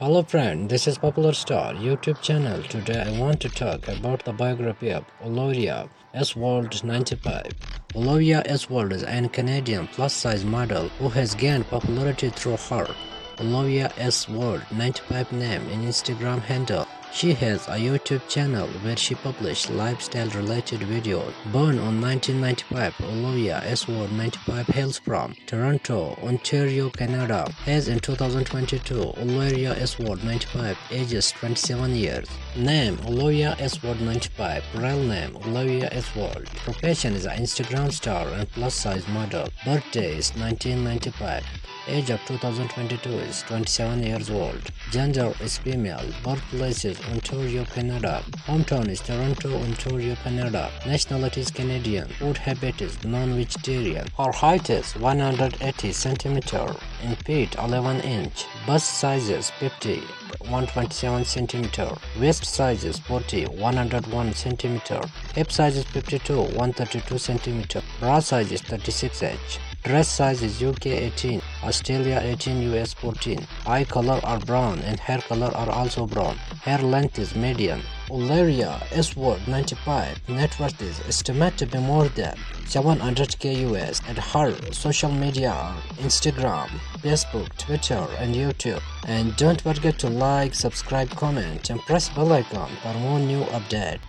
Hello friend, this is Popular Star YouTube channel. Today I want to talk about the biography of Olivia Sworld 95. Olivia Sworld is an Canadian plus-size model who has gained popularity through her Olivia Sworld 95 name and Instagram handle. She has a YouTube channel where she publishes lifestyle related videos. Born on 1995, Olivia S. 95 hails from Toronto, Ontario, Canada. As in 2022, Olivia S. 95 ages 27 years. Name Olivia S. 95 Real name Olivia S. Profession is an Instagram star and plus size model. Birthday is 1995. Age of 2022 is 27 years old. Gender is female. Birthplace is Ontario, Canada. Hometown is Toronto, Ontario, Canada. Nationality is Canadian. Food habit is non-vegetarian. Her height is 180 centimeter. In feet 11 inch. Bust size is 50 127 centimeter. Waist size is 40 101 centimeter. Hip size is 52 132 centimeter. Bra size is 36 inch. Dress size is UK 18, Australia 18, US 14. Eye color are brown and hair color are also brown. Hair length is medium. Olivia Sworld 95 net worth is estimated to be more than 700k US and her social media are Instagram, Facebook, Twitter and YouTube. And don't forget to like, subscribe, comment and press bell icon for more new updates.